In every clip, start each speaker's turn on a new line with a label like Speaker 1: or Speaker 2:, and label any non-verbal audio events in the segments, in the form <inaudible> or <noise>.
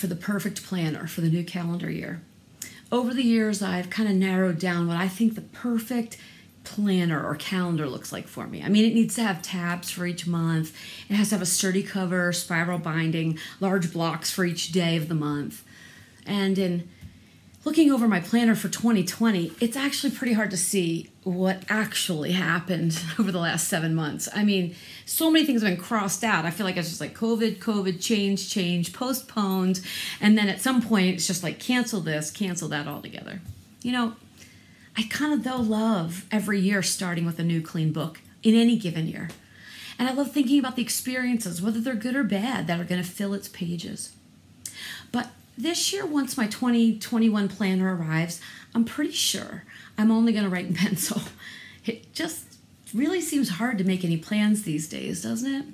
Speaker 1: for the perfect planner for the new calendar year. Over the years, I've kind of narrowed down what I think the perfect planner or calendar looks like for me. I mean, it needs to have tabs for each month, it has to have a sturdy cover, spiral binding, large blocks for each day of the month. And in looking over my planner for 2020, it's actually pretty hard to see what actually happened <laughs> over the last seven months. I mean, so many things have been crossed out. I feel like it's just like COVID, COVID, change, change, postponed. And then at some point, it's just like cancel this, cancel that altogether. You know, I kind of, though, love every year starting with a new clean book in any given year. And I love thinking about the experiences, whether they're good or bad, that are going to fill its pages. But this year, once my 2021 planner arrives, I'm pretty sure I'm only going to write in <laughs> pencil. It just really seems hard to make any plans these days, doesn't it?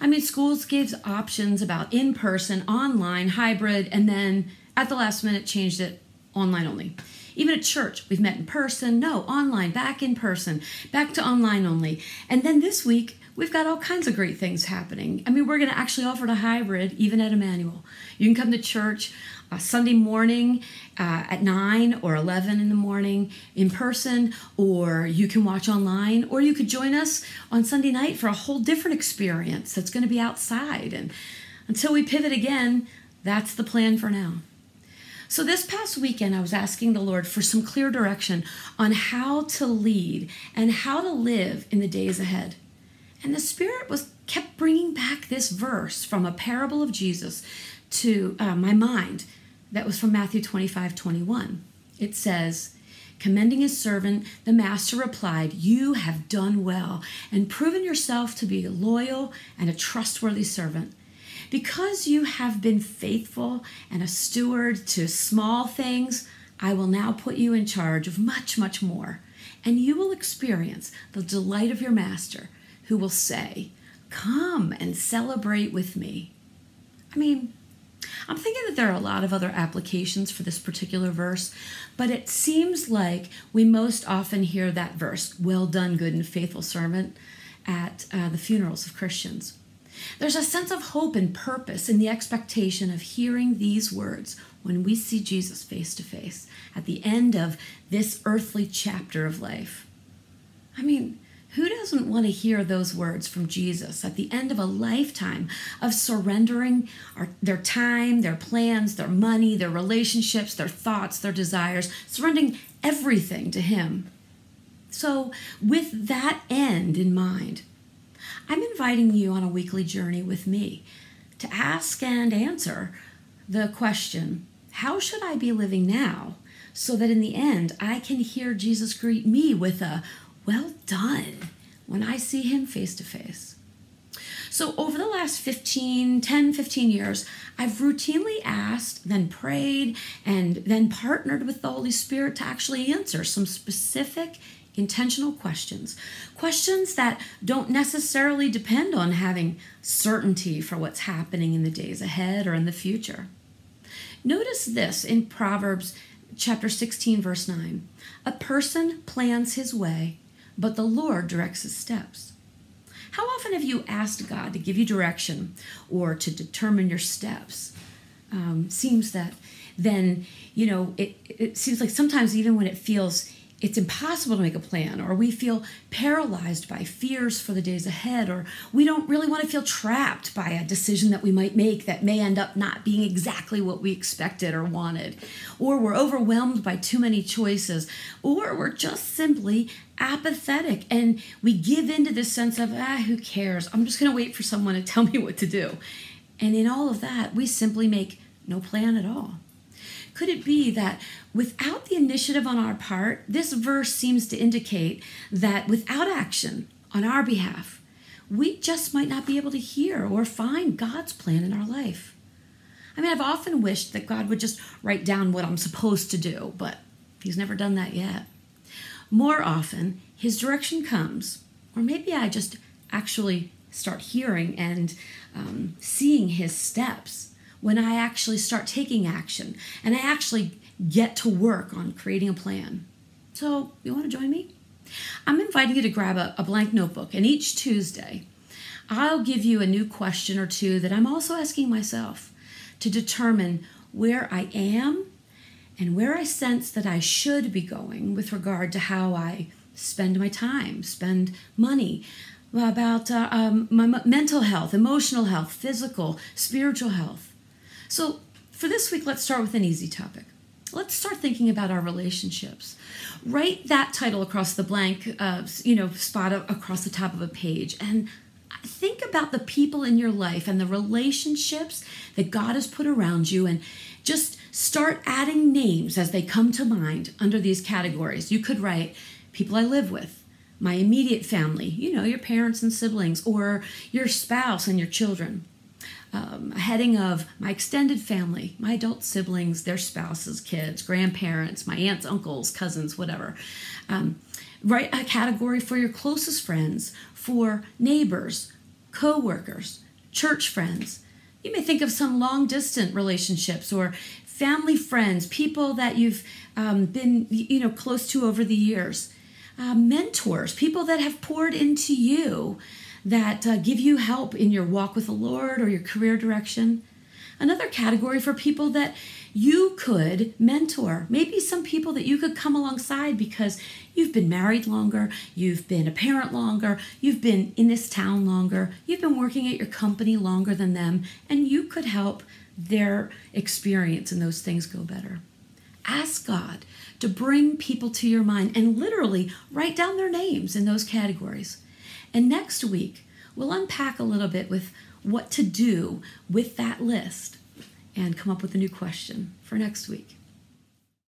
Speaker 1: I mean, schools gives options about in person, online, hybrid, and then at the last minute changed it online only. Even at church, we've met in person, no, online, back in person, back to online only. And then this week, we've got all kinds of great things happening. I mean, we're going to actually offer a hybrid even at Immanuel. You can come to church uh, Sunday morning uh, at 9 or 11 in the morning in person, or you can watch online, or you could join us on Sunday night for a whole different experience that's going to be outside. And until we pivot again, that's the plan for now. So, this past weekend, I was asking the Lord for some clear direction on how to lead and how to live in the days ahead. And the Spirit was kept bringing back this verse from a parable of Jesus to uh, my mind that was from Matthew 25 21. It says, Commending his servant, the master replied, You have done well and proven yourself to be a loyal and a trustworthy servant. Because you have been faithful and a steward to small things, I will now put you in charge of much, much more. And you will experience the delight of your master who will say, Come and celebrate with me. I mean, I'm thinking that there are a lot of other applications for this particular verse, but it seems like we most often hear that verse, Well done, good and faithful servant, at uh, the funerals of Christians. There's a sense of hope and purpose in the expectation of hearing these words when we see Jesus face to face at the end of this earthly chapter of life. I mean, who doesn't want to hear those words from Jesus at the end of a lifetime of surrendering our, their time, their plans, their money, their relationships, their thoughts, their desires, surrendering everything to Him? So, with that end in mind, I'm inviting you on a weekly journey with me to ask and answer the question How should I be living now? So that in the end, I can hear Jesus greet me with a well done when I see him face to face. So, over the last 15, 10, 15 years, I've routinely asked, then prayed, and then partnered with the Holy Spirit to actually answer some specific, intentional questions. Questions that don't necessarily depend on having certainty for what's happening in the days ahead or in the future. Notice this in Proverbs chapter 16, verse 9. A person plans his way but the Lord directs his steps. How often have you asked God to give you direction or to determine your steps? Um, seems that then, you know, it, it seems like sometimes even when it feels it's impossible to make a plan, or we feel paralyzed by fears for the days ahead, or we don't really want to feel trapped by a decision that we might make that may end up not being exactly what we expected or wanted, or we're overwhelmed by too many choices, or we're just simply apathetic and we give into this sense of, ah, who cares? I'm just going to wait for someone to tell me what to do. And in all of that, we simply make no plan at all. Could it be that without the initiative on our part, this verse seems to indicate that without action on our behalf, we just might not be able to hear or find God's plan in our life? I mean, I've often wished that God would just write down what I'm supposed to do, but He's never done that yet. More often, His direction comes, or maybe I just actually start hearing and um, seeing His steps when I actually start taking action and I actually get to work on creating a plan. So, you want to join me? I'm inviting you to grab a, a, blank notebook, and each Tuesday, I'll give you a new question or two that I'm also asking myself to determine where I am and where I sense that I should be going with regard to how I spend my time, spend money, about uh, um, my mental health, emotional health, physical, spiritual health. So, for this week, let's start with an easy topic. Let's start thinking about our relationships. Write that title across the blank, uh, you know, spot across the top of a page, and think about the people in your life and the relationships that God has put around you, and just start adding names as they come to mind under these categories. You could write people I live with, my immediate family, you know, your parents and siblings, or your spouse and your children. Um, a heading of my extended family, my adult siblings, their spouses, kids, grandparents, my aunts, uncles, cousins, whatever. Um, write a category for your closest friends, for neighbors, co workers, church friends. You may think of some long distant relationships or family friends, people that you've um, been you know close to over the years uh, mentors, people that have poured into you that uh, give you help in your walk with the Lord or your career direction. Another category for people that you could mentor. Maybe some people that you could come alongside because you've been married longer, you've been a parent longer, you've been in this town longer, you've been working at your company longer than them, and you could help their experience and those things go better. Ask God to bring people to your mind and literally write down their names in those categories. And next week, we'll unpack a little bit with what to do with that list and come up with a new question for next week.